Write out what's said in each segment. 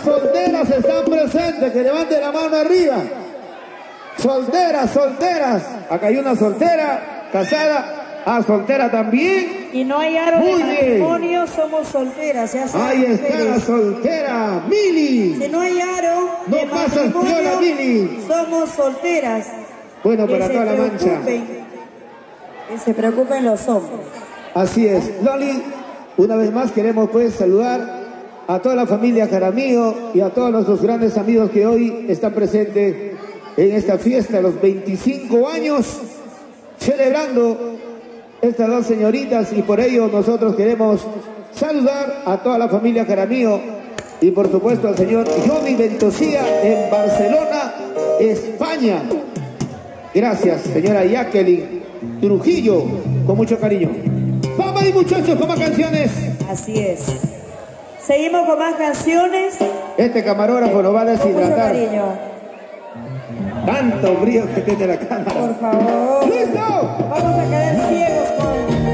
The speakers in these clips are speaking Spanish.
solteras están presentes? Que levanten la mano arriba. Solteras, solteras. Acá hay una soltera, casada. Ah, soltera también. Y no hay aro Muy de matrimonio, somos solteras. Ya Ahí está la soltera, Mili. Si no hay aro No de pasas piola, Mili. somos solteras. Bueno, para toda la mancha. Que se preocupen los hombres. Así es. Loli, una vez más queremos pues saludar a toda la familia Jaramillo y a todos nuestros grandes amigos que hoy están presentes en esta fiesta, los 25 años, celebrando estas dos señoritas y por ello nosotros queremos saludar a toda la familia Jaramillo y por supuesto al señor Johnny Ventosía en Barcelona, España. Gracias, señora Jacqueline Trujillo, con mucho cariño. Vamos ahí, muchachos, con más canciones. Así es. Seguimos con más canciones. Este camarógrafo nos va a Con mucho deshidratar. cariño. Tanto brillo que tiene la cámara. Por favor. ¡Listo! Vamos a quedar ciegos con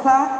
ucha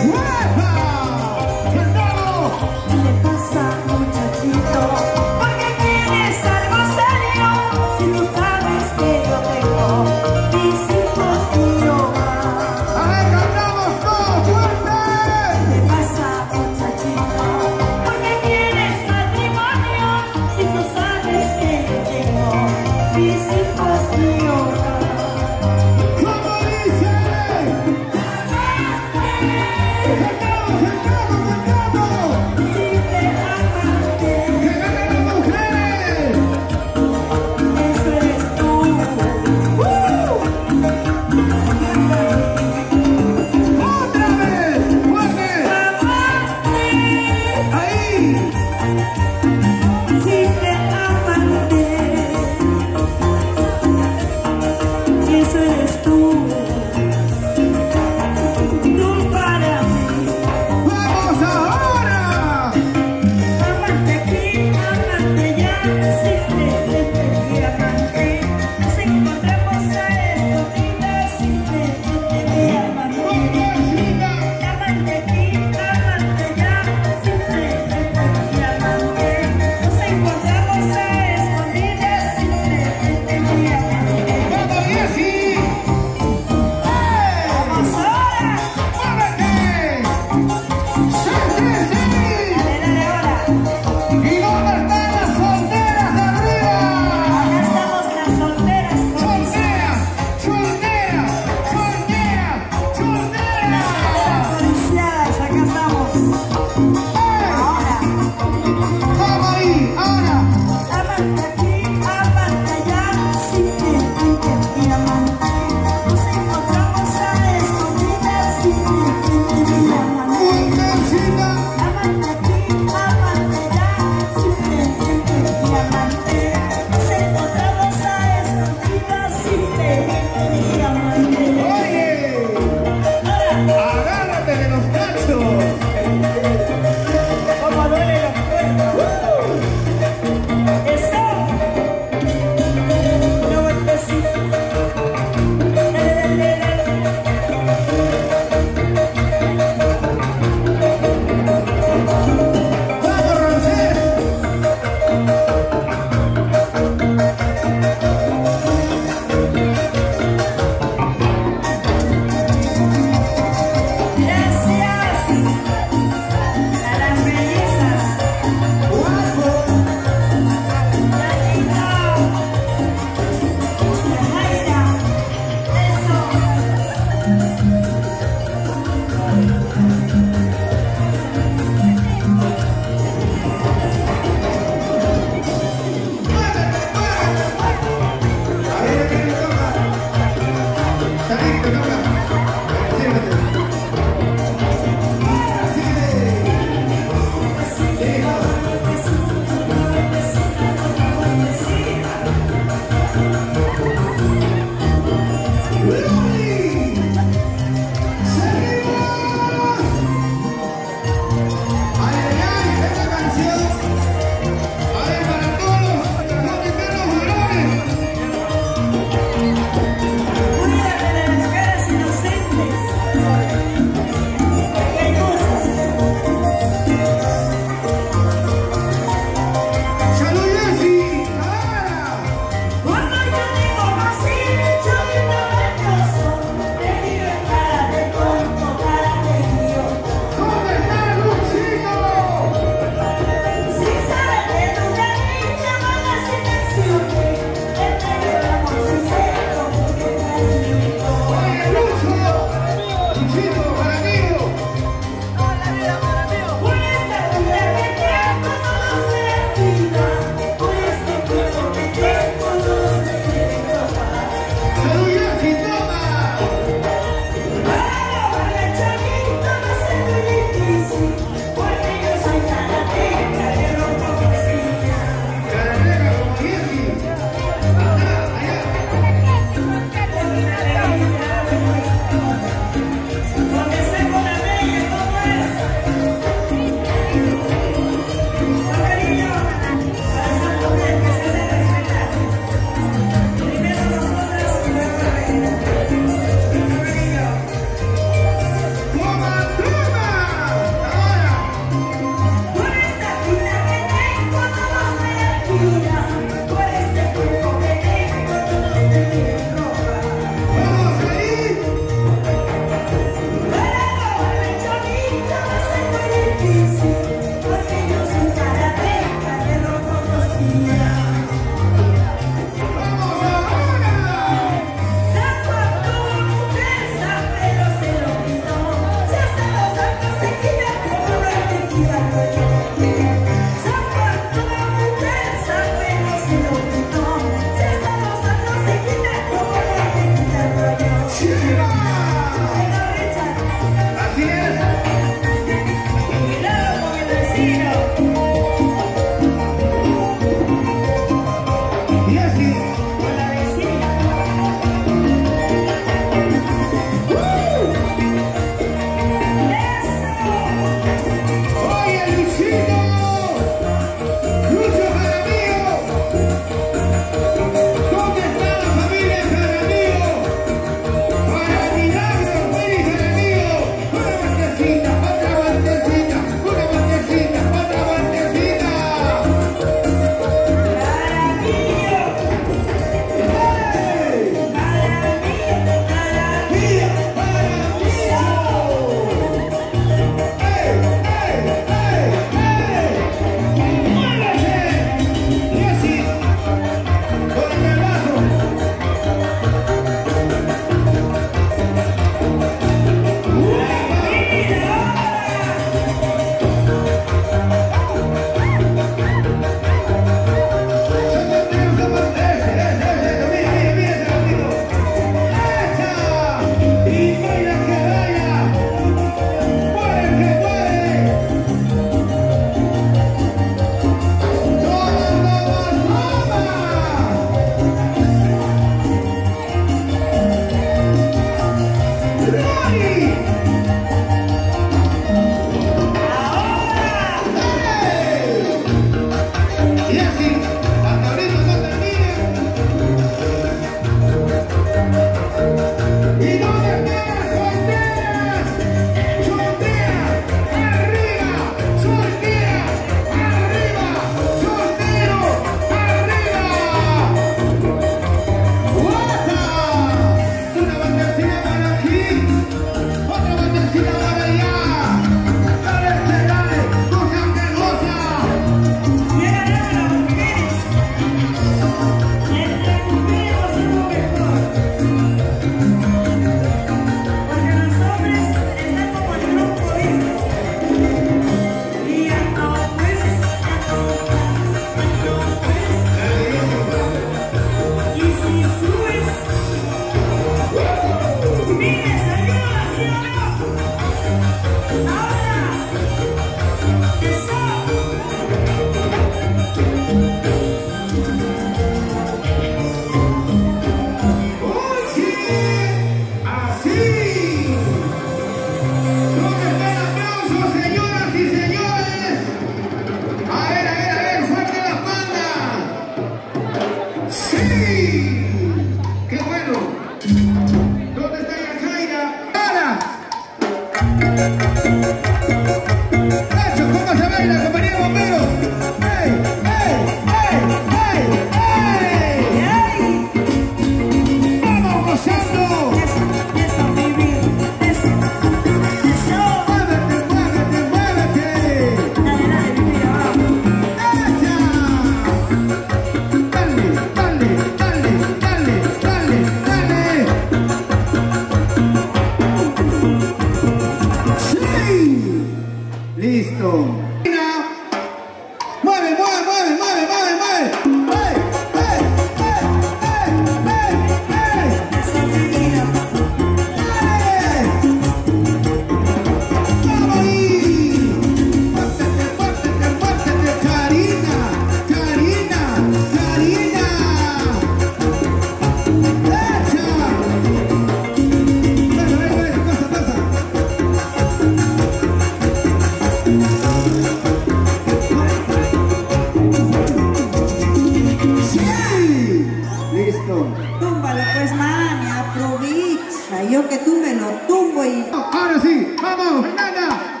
yo que tú me lo tumbo y... Ahora sí, vamos, Fernanda.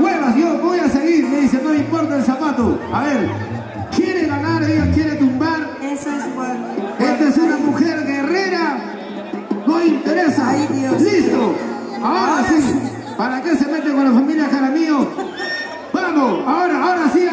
huevas, yo voy a seguir. Me dice, no me importa el zapato. A ver, quiere ganar, ella quiere tumbar. Eso es bueno. Esta es una mujer guerrera. No interesa. Listo. Ahora, sí. ¿Para qué se mete con la familia Jaramillo? Vamos, ahora, ahora sí.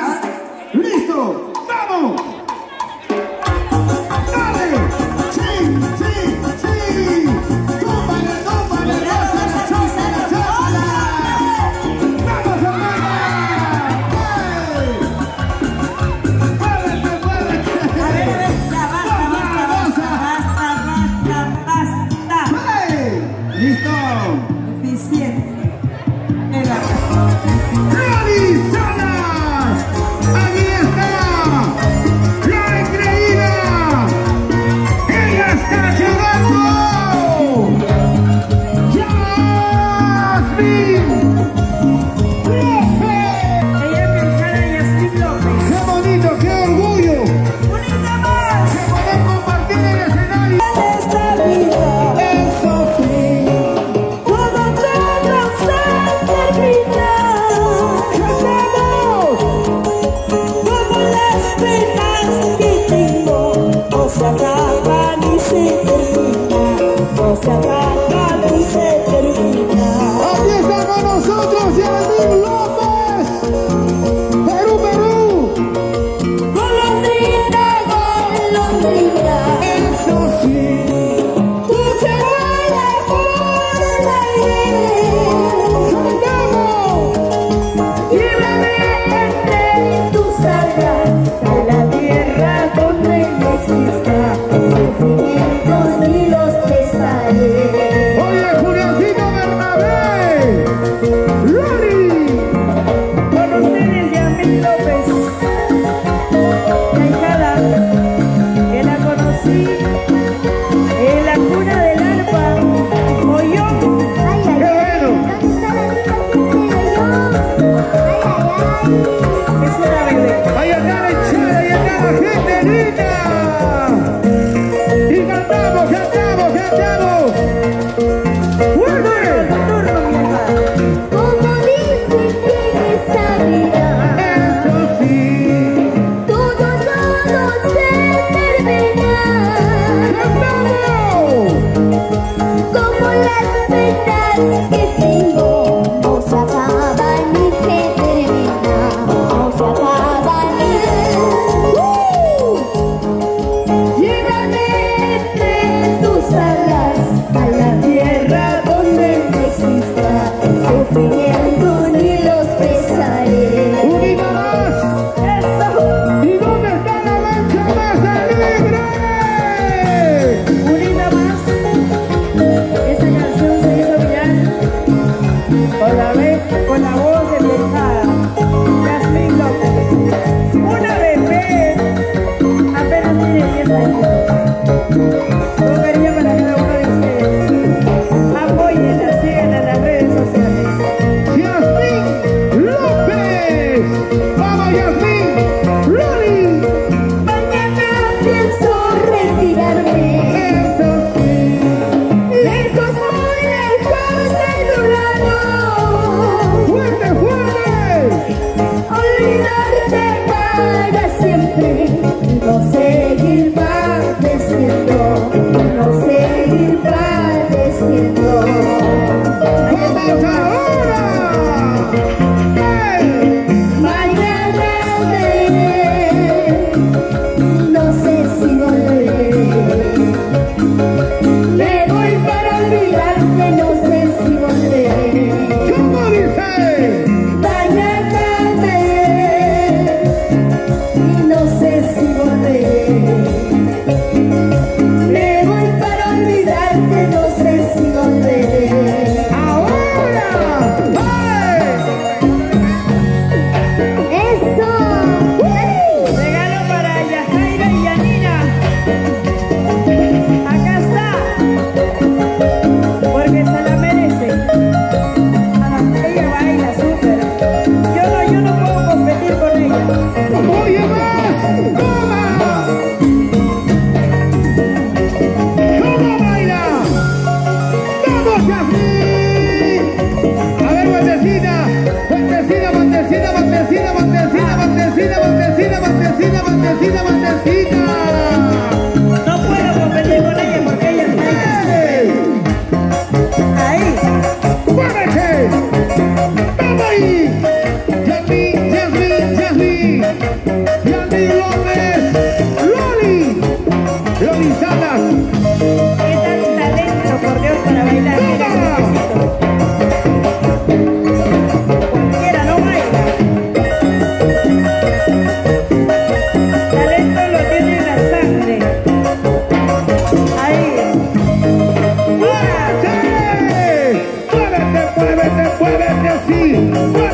assim.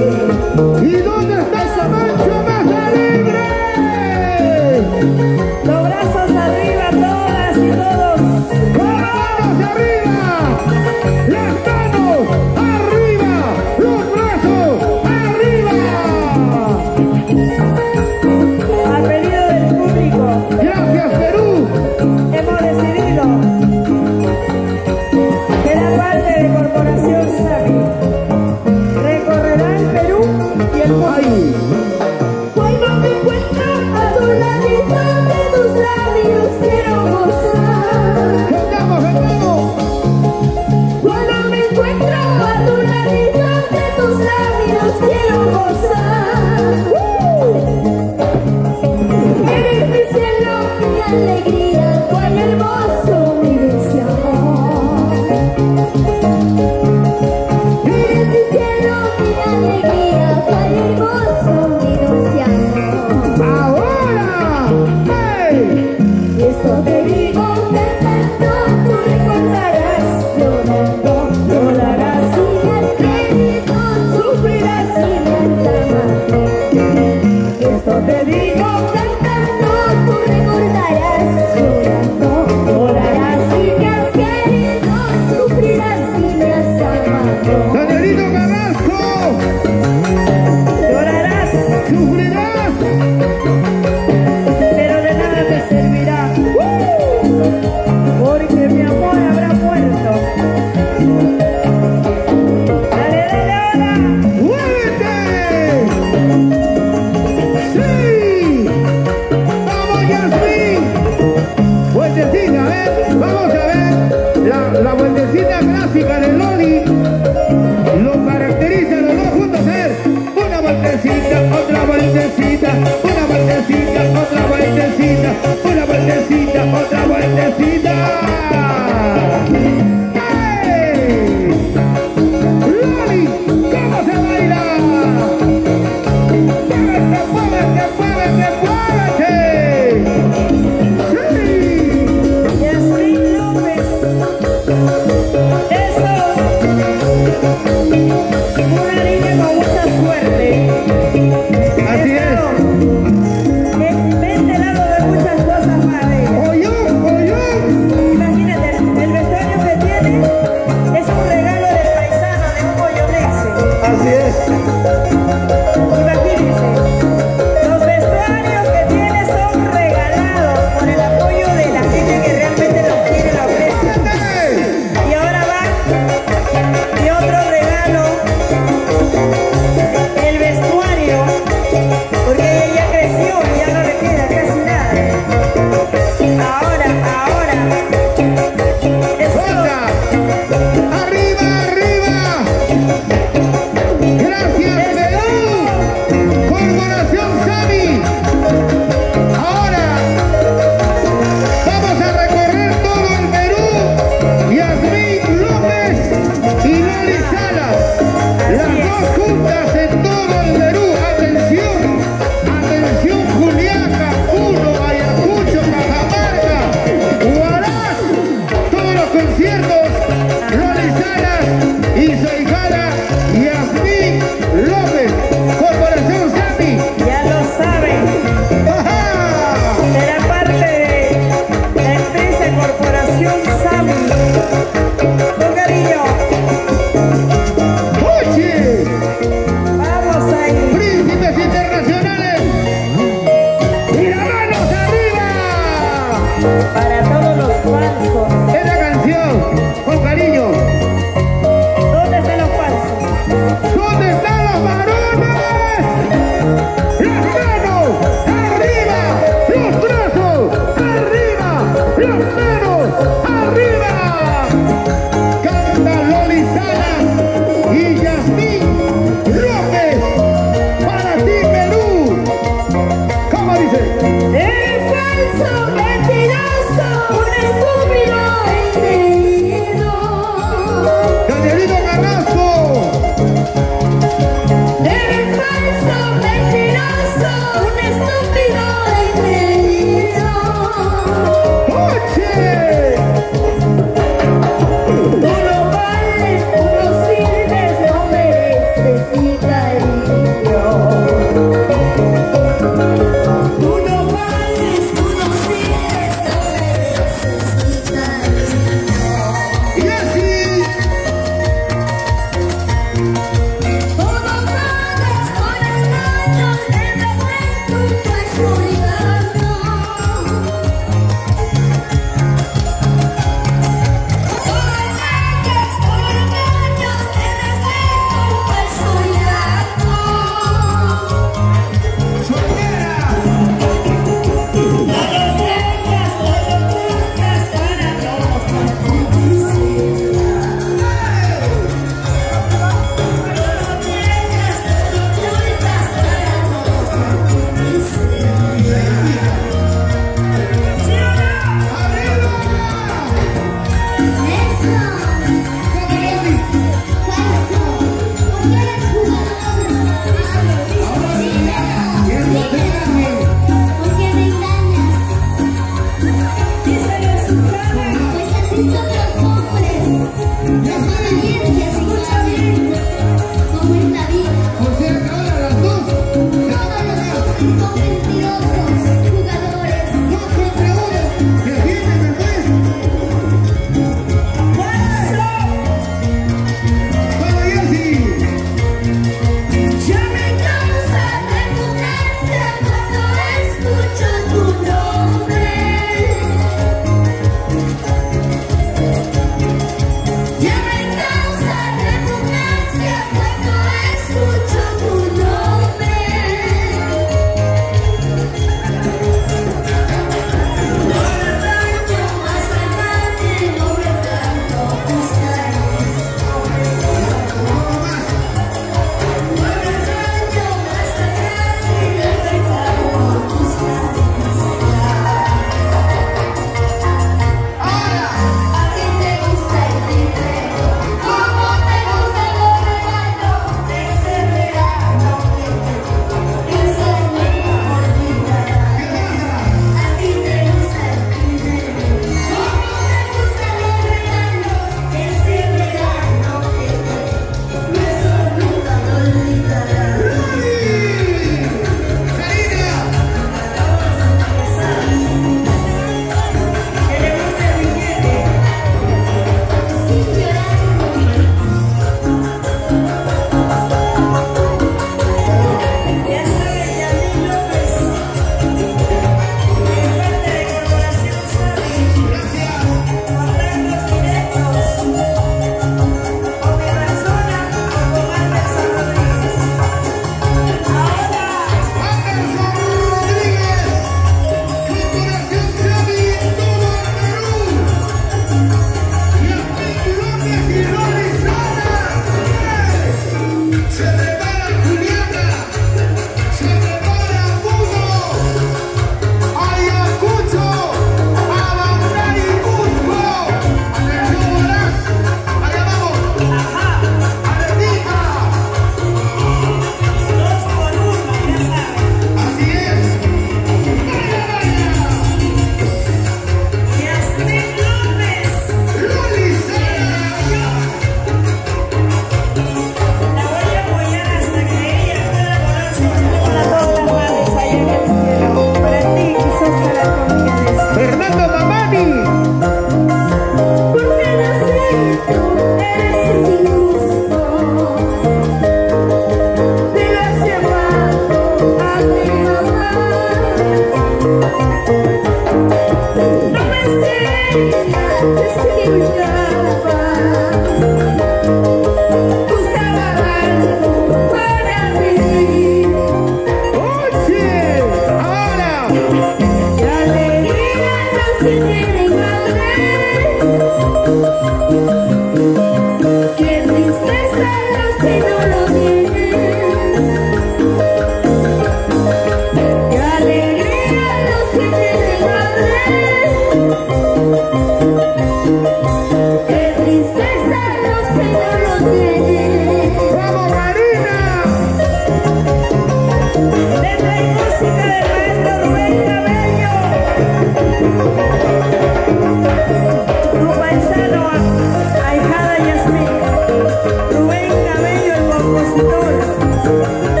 Música